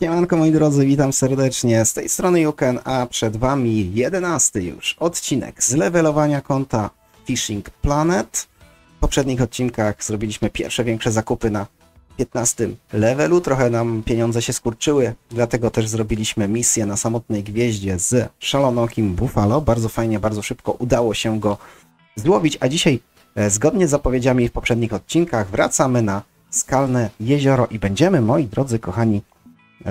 Siemanko moi drodzy, witam serdecznie z tej strony Juken, a przed wami 11 już odcinek z levelowania konta Fishing Planet. W poprzednich odcinkach zrobiliśmy pierwsze większe zakupy na 15 levelu, trochę nam pieniądze się skurczyły, dlatego też zrobiliśmy misję na samotnej gwieździe z szalonokim Buffalo. Bardzo fajnie, bardzo szybko udało się go złowić, a dzisiaj e, zgodnie z zapowiedziami w poprzednich odcinkach wracamy na skalne jezioro i będziemy, moi drodzy kochani,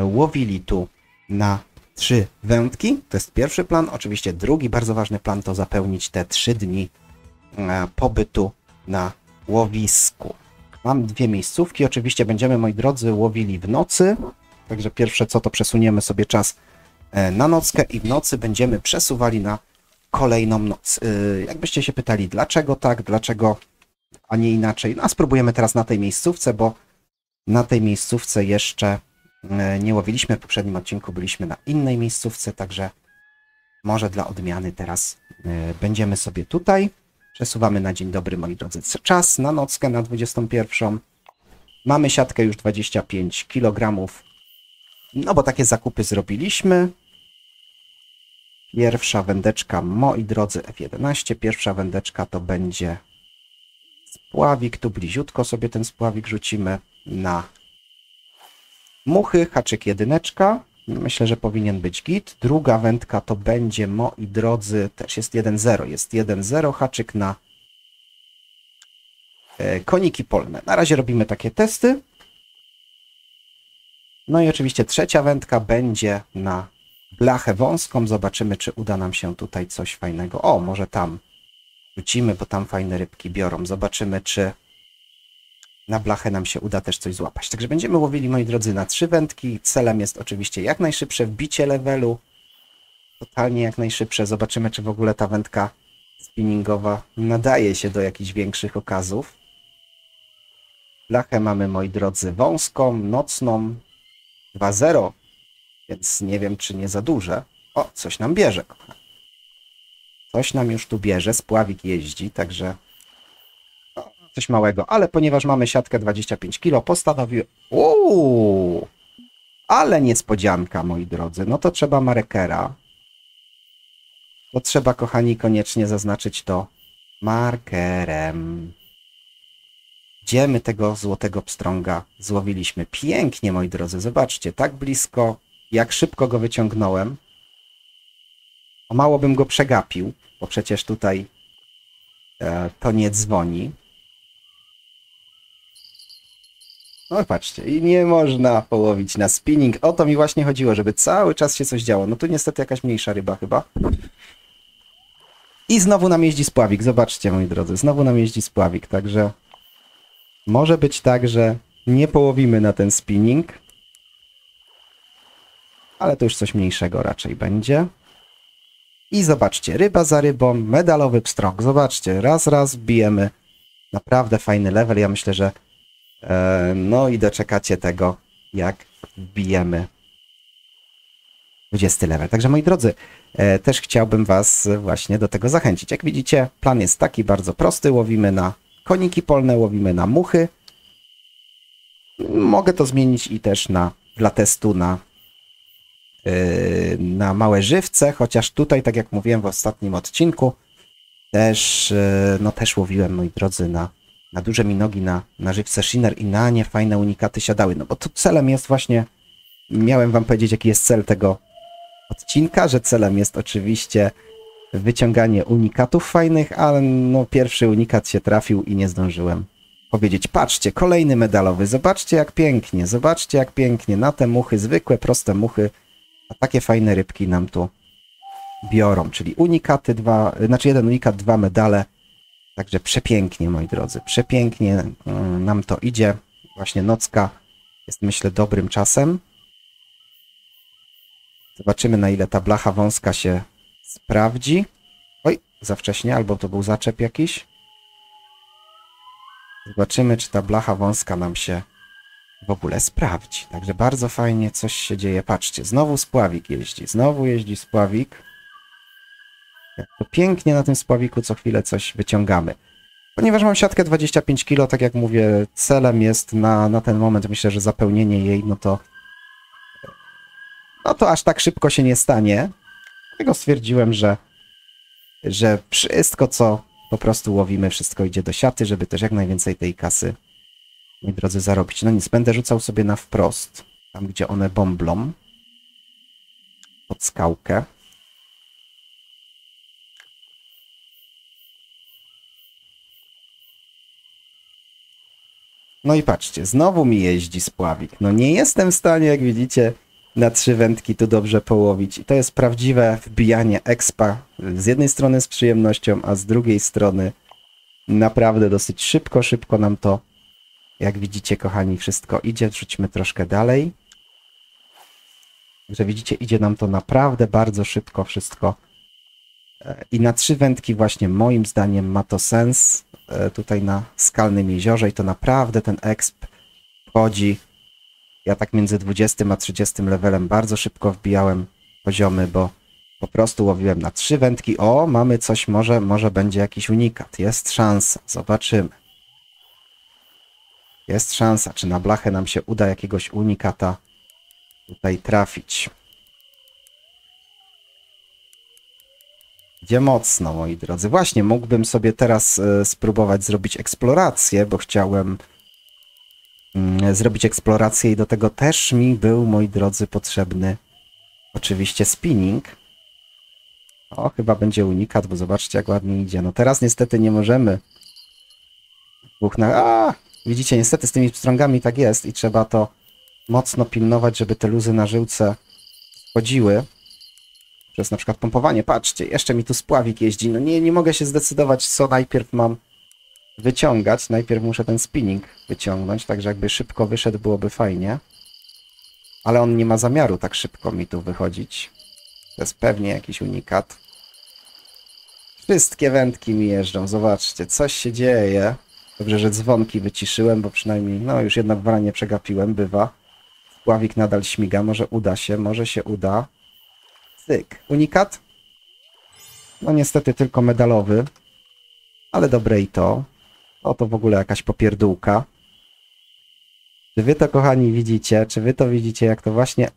łowili tu na trzy wędki. To jest pierwszy plan. Oczywiście drugi bardzo ważny plan to zapełnić te trzy dni e, pobytu na łowisku. Mam dwie miejscówki. Oczywiście będziemy, moi drodzy, łowili w nocy. Także pierwsze co to przesuniemy sobie czas e, na nockę i w nocy będziemy przesuwali na kolejną noc. E, jakbyście się pytali, dlaczego tak, dlaczego, a nie inaczej. No a spróbujemy teraz na tej miejscówce, bo na tej miejscówce jeszcze E, nie łowiliśmy. W poprzednim odcinku byliśmy na innej miejscówce, także może dla odmiany teraz e, będziemy sobie tutaj. Przesuwamy na dzień dobry, moi drodzy, czas na nockę na 21. Mamy siatkę już 25 kg. No bo takie zakupy zrobiliśmy. Pierwsza wędeczka, moi drodzy, F11. Pierwsza wędeczka to będzie spławik. Tu bliziutko sobie ten spławik rzucimy na Muchy, haczyk jedyneczka. Myślę, że powinien być git. Druga wędka to będzie, moi drodzy, też jest 1-0. Jest 1-0, haczyk na e, koniki polne. Na razie robimy takie testy. No i oczywiście trzecia wędka będzie na blachę wąską. Zobaczymy, czy uda nam się tutaj coś fajnego. O, może tam rzucimy, bo tam fajne rybki biorą. Zobaczymy, czy na blachę nam się uda też coś złapać. Także będziemy łowili, moi drodzy, na trzy wędki. Celem jest oczywiście jak najszybsze wbicie levelu. Totalnie jak najszybsze. Zobaczymy, czy w ogóle ta wędka spinningowa nadaje się do jakichś większych okazów. Blachę mamy, moi drodzy, wąską, nocną. 2-0, więc nie wiem, czy nie za duże. O, coś nam bierze, kochani. Coś nam już tu bierze, spławik jeździ, także coś małego, ale ponieważ mamy siatkę 25 kg, postanowiłem... Uuu! Ale niespodzianka, moi drodzy. No to trzeba markera. To trzeba, kochani, koniecznie zaznaczyć to markerem. Gdzie my tego złotego pstrąga złowiliśmy? Pięknie, moi drodzy. Zobaczcie, tak blisko, jak szybko go wyciągnąłem. O mało bym go przegapił, bo przecież tutaj e, to nie dzwoni. No patrzcie, i nie można połowić na spinning. O to mi właśnie chodziło, żeby cały czas się coś działo. No tu niestety jakaś mniejsza ryba chyba. I znowu nam jeździ spławik. Zobaczcie, moi drodzy, znowu nam jeździ spławik, także może być tak, że nie połowimy na ten spinning. Ale to już coś mniejszego raczej będzie. I zobaczcie, ryba za rybą, medalowy pstrąg. Zobaczcie, raz, raz bijemy. Naprawdę fajny level. Ja myślę, że no i doczekacie tego, jak wbijemy 20 level. Także moi drodzy, e, też chciałbym Was właśnie do tego zachęcić. Jak widzicie, plan jest taki bardzo prosty. Łowimy na koniki polne, łowimy na muchy. Mogę to zmienić i też na dla testu na, e, na małe żywce, chociaż tutaj, tak jak mówiłem w ostatnim odcinku, też, no też łowiłem, moi drodzy, na na duże minogi na, na żywce Shiner i na nie fajne unikaty siadały. No bo tu celem jest właśnie, miałem wam powiedzieć jaki jest cel tego odcinka, że celem jest oczywiście wyciąganie unikatów fajnych, ale no pierwszy unikat się trafił i nie zdążyłem powiedzieć, patrzcie, kolejny medalowy, zobaczcie jak pięknie, zobaczcie jak pięknie, na te muchy, zwykłe, proste muchy, a takie fajne rybki nam tu biorą, czyli unikaty, dwa, znaczy jeden unikat, dwa medale, Także przepięknie, moi drodzy, przepięknie mm, nam to idzie. Właśnie nocka jest, myślę, dobrym czasem. Zobaczymy, na ile ta blacha wąska się sprawdzi. Oj, za wcześnie, albo to był zaczep jakiś. Zobaczymy, czy ta blacha wąska nam się w ogóle sprawdzi. Także bardzo fajnie coś się dzieje. Patrzcie, znowu spławik jeździ, znowu jeździ spławik. To pięknie na tym spławiku co chwilę coś wyciągamy. Ponieważ mam siatkę 25 kg, tak jak mówię, celem jest na, na ten moment, myślę, że zapełnienie jej, no to no to aż tak szybko się nie stanie. Dlatego stwierdziłem, że, że wszystko, co po prostu łowimy, wszystko idzie do siaty, żeby też jak najwięcej tej kasy, moi drodzy, zarobić. No nic, będę rzucał sobie na wprost, tam gdzie one bomblą, pod skałkę. No i patrzcie, znowu mi jeździ spławik. No nie jestem w stanie, jak widzicie, na trzy wędki tu dobrze połowić. I to jest prawdziwe wbijanie expa. Z jednej strony z przyjemnością, a z drugiej strony naprawdę dosyć szybko, szybko nam to, jak widzicie, kochani, wszystko idzie. Rzućmy troszkę dalej. Że widzicie, idzie nam to naprawdę bardzo szybko wszystko. I na trzy wędki właśnie moim zdaniem ma to sens. E, tutaj na skalnym jeziorze i to naprawdę ten exp wchodzi. Ja tak między 20 a 30 levelem bardzo szybko wbijałem poziomy, bo po prostu łowiłem na trzy wędki. O, mamy coś, może, może będzie jakiś unikat. Jest szansa, zobaczymy. Jest szansa, czy na blachę nam się uda jakiegoś unikata tutaj trafić. Gdzie mocno, moi drodzy. Właśnie, mógłbym sobie teraz e, spróbować zrobić eksplorację, bo chciałem mm, zrobić eksplorację i do tego też mi był, moi drodzy, potrzebny oczywiście spinning. O, chyba będzie unikat, bo zobaczcie, jak ładnie idzie. No teraz niestety nie możemy dwóch na... A, widzicie, niestety z tymi pstrągami tak jest i trzeba to mocno pilnować, żeby te luzy na żyłce wchodziły przez na przykład pompowanie. Patrzcie, jeszcze mi tu spławik jeździ. No nie, nie mogę się zdecydować, co najpierw mam wyciągać. Najpierw muszę ten spinning wyciągnąć, także jakby szybko wyszedł, byłoby fajnie. Ale on nie ma zamiaru tak szybko mi tu wychodzić. To jest pewnie jakiś unikat. Wszystkie wędki mi jeżdżą, zobaczcie, coś się dzieje. Dobrze, że dzwonki wyciszyłem, bo przynajmniej, no już jedno gwaranie przegapiłem, bywa. Spławik nadal śmiga, może uda się, może się uda. Cyk. Unikat? No niestety tylko medalowy. Ale dobre i to. Oto w ogóle jakaś popierdółka. Czy wy to, kochani, widzicie? Czy wy to widzicie, jak to właśnie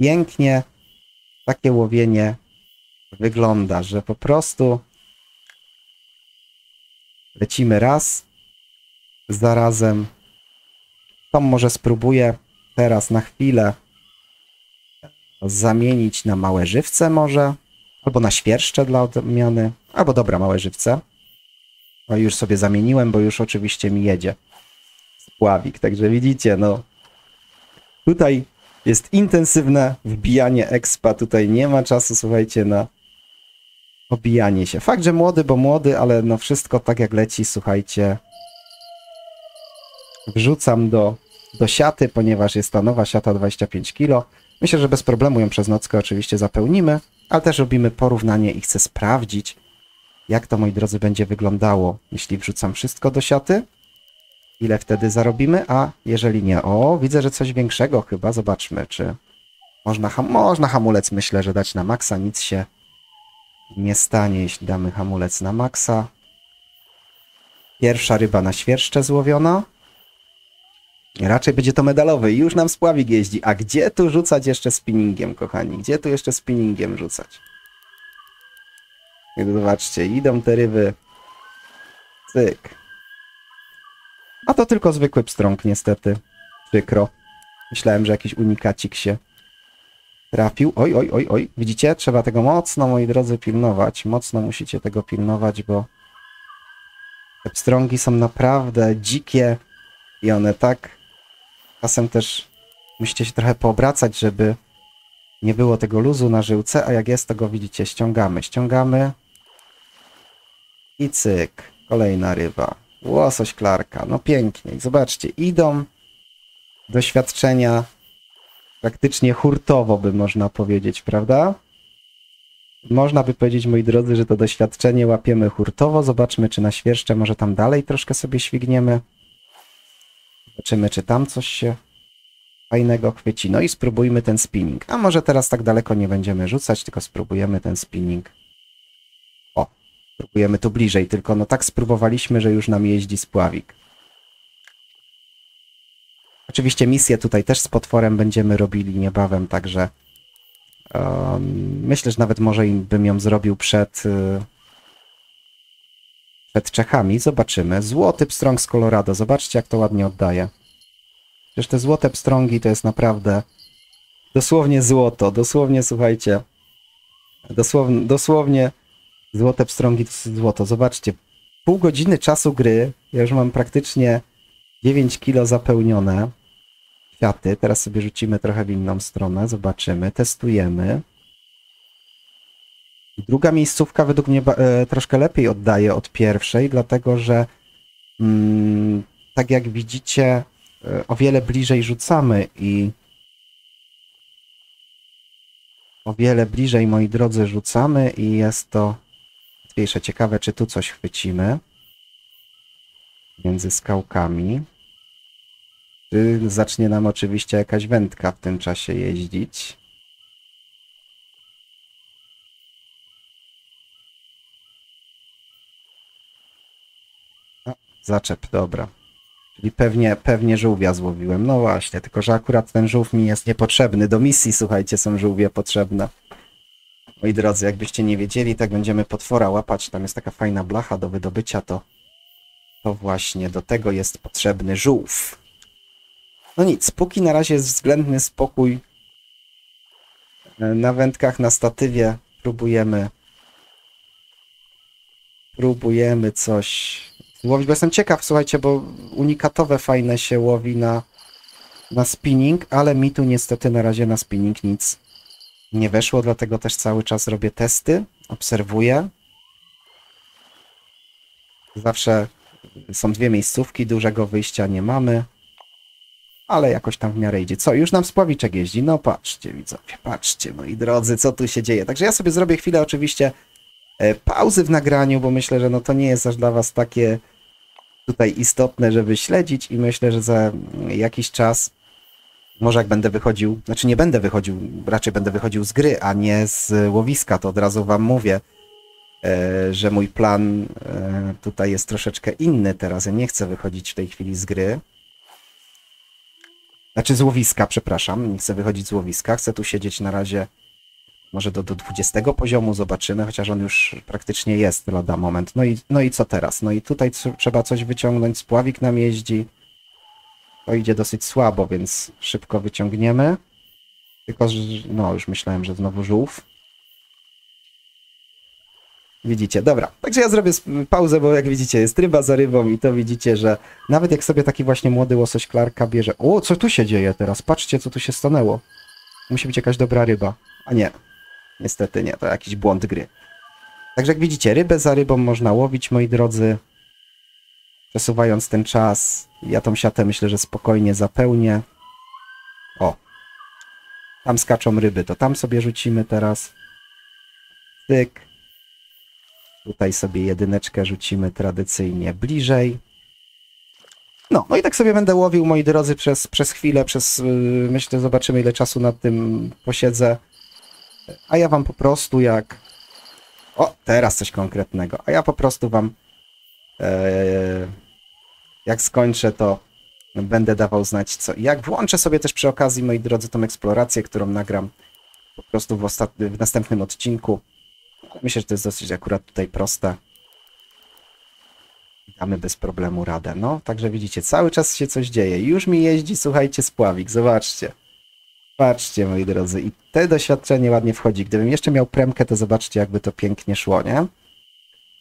pięknie takie łowienie wygląda, że po prostu lecimy raz, zarazem. Tom może spróbuję teraz na chwilę zamienić na małe żywce może, albo na świerszcze dla odmiany, albo dobra, małe żywce. No już sobie zamieniłem, bo już oczywiście mi jedzie spławik, także widzicie, no tutaj jest intensywne wbijanie expa, tutaj nie ma czasu, słuchajcie, na obijanie się. Fakt, że młody, bo młody, ale no wszystko tak jak leci, słuchajcie, wrzucam do, do siaty, ponieważ jest ta nowa siata 25 kg. Myślę, że bez problemu ją przez nockę oczywiście zapełnimy, ale też robimy porównanie i chcę sprawdzić, jak to, moi drodzy, będzie wyglądało, jeśli wrzucam wszystko do siaty. Ile wtedy zarobimy, a jeżeli nie, o, widzę, że coś większego chyba, zobaczmy, czy można, ham można hamulec, myślę, że dać na maksa, nic się nie stanie, jeśli damy hamulec na maksa. Pierwsza ryba na świerszcze złowiona. Raczej będzie to medalowy i już nam spławik jeździ. A gdzie tu rzucać jeszcze spinningiem, kochani? Gdzie tu jeszcze spinningiem rzucać? Zobaczcie, idą te ryby. Cyk. A to tylko zwykły pstrąg, niestety. Przykro. Myślałem, że jakiś unikacik się trafił. Oj, oj, oj, oj. Widzicie? Trzeba tego mocno, moi drodzy, pilnować. Mocno musicie tego pilnować, bo te pstrągi są naprawdę dzikie i one tak Czasem też musicie się trochę poobracać, żeby nie było tego luzu na żyłce, a jak jest, to go widzicie, ściągamy, ściągamy i cyk, kolejna ryba. Łosoś klarka, no pięknie. Zobaczcie, idą doświadczenia praktycznie hurtowo, by można powiedzieć, prawda? Można by powiedzieć, moi drodzy, że to doświadczenie łapiemy hurtowo. Zobaczmy, czy na świerszcze może tam dalej troszkę sobie świgniemy. Zobaczymy, czy tam coś się fajnego chwyci. No i spróbujmy ten spinning. A może teraz tak daleko nie będziemy rzucać, tylko spróbujemy ten spinning. O, spróbujemy tu bliżej, tylko no tak spróbowaliśmy, że już nam jeździ spławik. Oczywiście misję tutaj też z potworem będziemy robili niebawem, także Um, myślę, że nawet może bym ją zrobił przed, y, przed Czechami. Zobaczymy. Złoty pstrąg z Colorado. Zobaczcie, jak to ładnie oddaje. Przecież te złote pstrągi to jest naprawdę dosłownie złoto. Dosłownie, słuchajcie, dosłownie, dosłownie złote pstrągi to jest złoto. Zobaczcie, pół godziny czasu gry. Ja już mam praktycznie 9 kilo zapełnione kwiaty. Teraz sobie rzucimy trochę w inną stronę, zobaczymy, testujemy. Druga miejscówka według mnie e, troszkę lepiej oddaje od pierwszej, dlatego że mm, tak jak widzicie, e, o wiele bliżej rzucamy i o wiele bliżej, moi drodzy, rzucamy i jest to łatwiejsze. Ciekawe, czy tu coś chwycimy między skałkami. Czy zacznie nam oczywiście jakaś wędka w tym czasie jeździć. Zaczep, dobra. Czyli pewnie, pewnie żółwia złowiłem. No właśnie, tylko że akurat ten żółw mi jest niepotrzebny. Do misji, słuchajcie, są żółwie potrzebne. Moi drodzy, jakbyście nie wiedzieli, tak będziemy potwora łapać. Tam jest taka fajna blacha do wydobycia, to, to właśnie do tego jest potrzebny żółw. No nic, póki na razie jest względny spokój e, na wędkach, na statywie próbujemy próbujemy coś łowić, bo jestem ciekaw, słuchajcie, bo unikatowe fajne się łowi na, na spinning, ale mi tu niestety na razie na spinning nic nie weszło, dlatego też cały czas robię testy, obserwuję. Zawsze są dwie miejscówki, dużego wyjścia nie mamy ale jakoś tam w miarę idzie. Co, już nam spławiczek jeździ? No patrzcie widzowie, patrzcie moi drodzy, co tu się dzieje. Także ja sobie zrobię chwilę oczywiście e, pauzy w nagraniu, bo myślę, że no to nie jest aż dla was takie tutaj istotne, żeby śledzić i myślę, że za jakiś czas może jak będę wychodził, znaczy nie będę wychodził, raczej będę wychodził z gry, a nie z łowiska, to od razu wam mówię, e, że mój plan e, tutaj jest troszeczkę inny teraz. Ja nie chcę wychodzić w tej chwili z gry, znaczy z łowiska, przepraszam. Nie chcę wychodzić z łowiska. Chcę tu siedzieć na razie może do, do 20 poziomu, zobaczymy, chociaż on już praktycznie jest lada moment. No i, no i co teraz? No i tutaj trzeba coś wyciągnąć, spławik nam jeździ. To idzie dosyć słabo, więc szybko wyciągniemy. Tylko, że no już myślałem, że znowu żółw. Widzicie, dobra. Także ja zrobię pauzę, bo jak widzicie, jest ryba za rybą i to widzicie, że nawet jak sobie taki właśnie młody łosoś klarka bierze... O, co tu się dzieje teraz? Patrzcie, co tu się stanęło. Musi być jakaś dobra ryba. A nie. Niestety nie, to jakiś błąd gry. Także jak widzicie, rybę za rybą można łowić, moi drodzy. Przesuwając ten czas, ja tą siatę myślę, że spokojnie zapełnię. O. Tam skaczą ryby, to tam sobie rzucimy teraz. Tyk. Tutaj sobie jedyneczkę rzucimy tradycyjnie bliżej. No, no i tak sobie będę łowił, moi drodzy, przez, przez chwilę, przez, yy, myślę, zobaczymy ile czasu nad tym posiedzę. A ja wam po prostu jak... O, teraz coś konkretnego. A ja po prostu wam... Yy, jak skończę, to będę dawał znać co. Jak włączę sobie też przy okazji, moi drodzy, tą eksplorację, którą nagram po prostu w, w następnym odcinku, Myślę, że to jest dosyć akurat tutaj proste. Damy bez problemu radę. No, także widzicie, cały czas się coś dzieje. Już mi jeździ, słuchajcie, spławik. Zobaczcie. Patrzcie, moi drodzy. I te doświadczenie ładnie wchodzi. Gdybym jeszcze miał premkę, to zobaczcie, jakby to pięknie szło, nie?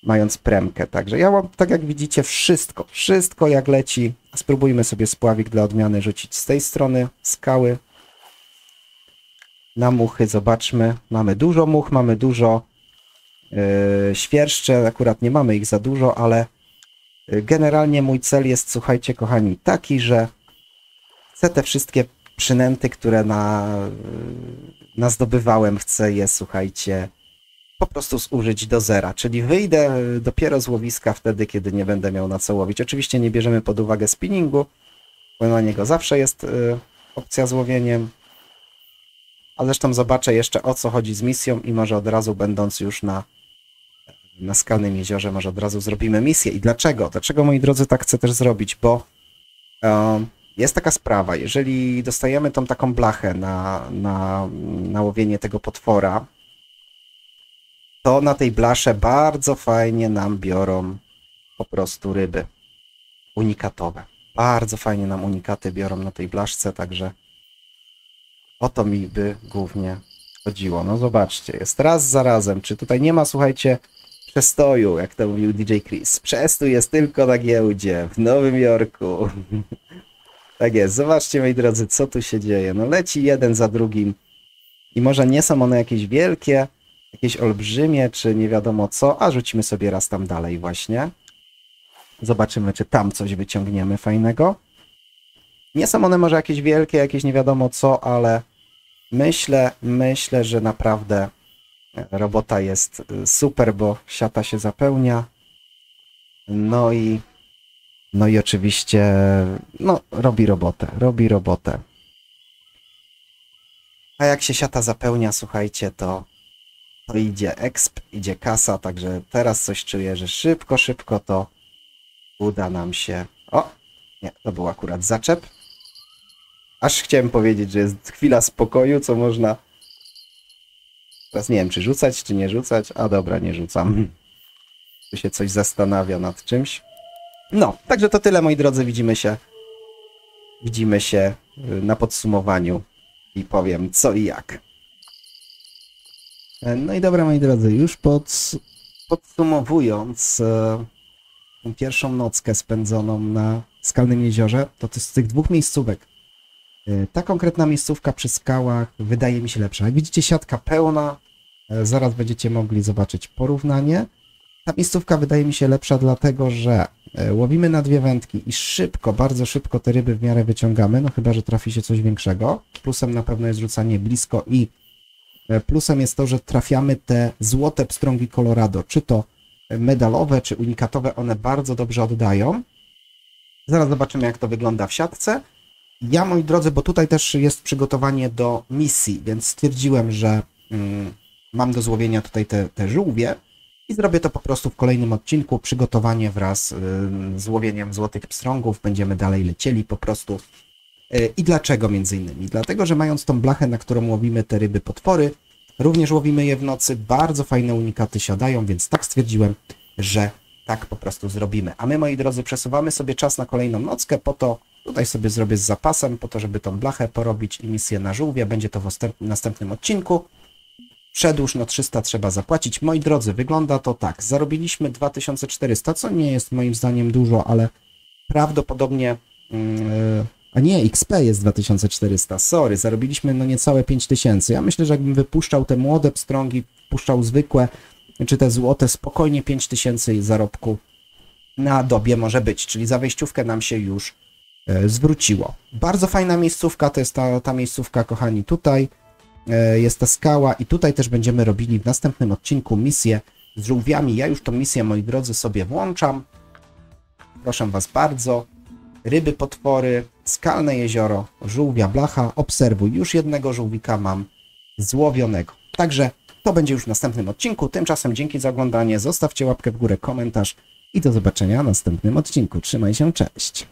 Mając premkę. Także ja mam, tak jak widzicie, wszystko. Wszystko jak leci. Spróbujmy sobie spławik dla odmiany rzucić z tej strony skały. Na muchy, zobaczmy. Mamy dużo much, mamy dużo E, świerszcze, akurat nie mamy ich za dużo, ale e, generalnie mój cel jest, słuchajcie kochani, taki, że chcę te wszystkie przynęty, które na, na zdobywałem, chcę je, słuchajcie, po prostu zużyć do zera, czyli wyjdę dopiero z łowiska wtedy, kiedy nie będę miał na co łowić. Oczywiście nie bierzemy pod uwagę spinningu, bo na niego zawsze jest opcja z łowieniem, a zresztą zobaczę jeszcze o co chodzi z misją i może od razu będąc już na na Skalnym Jeziorze może od razu zrobimy misję. I dlaczego? Dlaczego, moi drodzy, tak chcę też zrobić? Bo um, jest taka sprawa, jeżeli dostajemy tą taką blachę na, na, na łowienie tego potwora, to na tej blasze bardzo fajnie nam biorą po prostu ryby unikatowe. Bardzo fajnie nam unikaty biorą na tej blaszce, także o to mi by głównie chodziło. No zobaczcie, jest raz za razem. Czy tutaj nie ma, słuchajcie, przestoju, jak to mówił DJ Chris. Przestój jest tylko na giełdzie w Nowym Jorku. tak jest, zobaczcie moi drodzy, co tu się dzieje. No leci jeden za drugim i może nie są one jakieś wielkie, jakieś olbrzymie, czy nie wiadomo co, a rzucimy sobie raz tam dalej właśnie. Zobaczymy, czy tam coś wyciągniemy fajnego. Nie są one może jakieś wielkie, jakieś nie wiadomo co, ale myślę, myślę, że naprawdę robota jest y, super, bo siata się zapełnia. No i no i oczywiście no robi robotę, robi robotę. A jak się siata zapełnia, słuchajcie, to to idzie exp, idzie kasa, także teraz coś czuję, że szybko, szybko to uda nam się. O, nie, to był akurat zaczep. Aż chciałem powiedzieć, że jest chwila spokoju, co można. Teraz nie wiem, czy rzucać, czy nie rzucać. A dobra, nie rzucam. Tu się coś zastanawia nad czymś. No, także to tyle, moi drodzy. Widzimy się. Widzimy się y, na podsumowaniu i powiem co i jak. E, No i dobra, moi drodzy, już pod, podsumowując e, pierwszą nockę spędzoną na Skalnym Jeziorze, to, to z tych dwóch miejscówek e, ta konkretna miejscówka przy skałach wydaje mi się lepsza. Jak widzicie, siatka pełna, e, zaraz będziecie mogli zobaczyć porównanie. Ta miejscówka wydaje mi się lepsza dlatego, że e, łowimy na dwie wędki i szybko, bardzo szybko te ryby w miarę wyciągamy, no chyba, że trafi się coś większego. Plusem na pewno jest rzucanie blisko i E, Plusem jest to, że trafiamy te złote pstrągi Colorado, czy to medalowe, czy unikatowe, one bardzo dobrze oddają. Zaraz zobaczymy, jak to wygląda w siatce. Ja, moi drodzy, bo tutaj też jest przygotowanie do misji, więc stwierdziłem, że mm, mam do złowienia tutaj te, te żółwie i zrobię to po prostu w kolejnym odcinku. Przygotowanie wraz y, z łowieniem złotych pstrągów. Będziemy dalej lecieli po prostu E, I dlaczego między innymi? Dlatego, że mając tą blachę, na którą łowimy te ryby potwory, również łowimy je w nocy, bardzo fajne unikaty siadają, więc tak stwierdziłem, że tak po prostu zrobimy. A my, moi drodzy, przesuwamy sobie czas na kolejną nockę, po to tutaj sobie zrobię z zapasem, po to, żeby tą blachę porobić i misję na żółwie. Będzie to w następnym odcinku. Przedłuż no 300 trzeba zapłacić. Moi drodzy, wygląda to tak. Zarobiliśmy 2400, co nie jest moim zdaniem dużo, ale prawdopodobnie... Yy, a nie, XP jest 2400, sorry, zarobiliśmy no niecałe 5000. Ja myślę, że jakbym wypuszczał te młode pstrągi, puszczał zwykłe, czy te złote, spokojnie 5000 zarobku na dobie może być, czyli za wejściówkę nam się już e, zwróciło. Bardzo fajna miejscówka, to jest ta, ta miejscówka, kochani, tutaj jest ta skała i tutaj też będziemy robili w następnym odcinku misję z żółwiami. Ja już tą misję, moi drodzy, sobie włączam. Proszę Was bardzo ryby, potwory, skalne jezioro, żółwia, blacha. Obserwuj, już jednego żółwika mam złowionego. Także to będzie już w następnym odcinku. Tymczasem dzięki za oglądanie, zostawcie łapkę w górę, komentarz i do zobaczenia w następnym odcinku. Trzymaj się, cześć!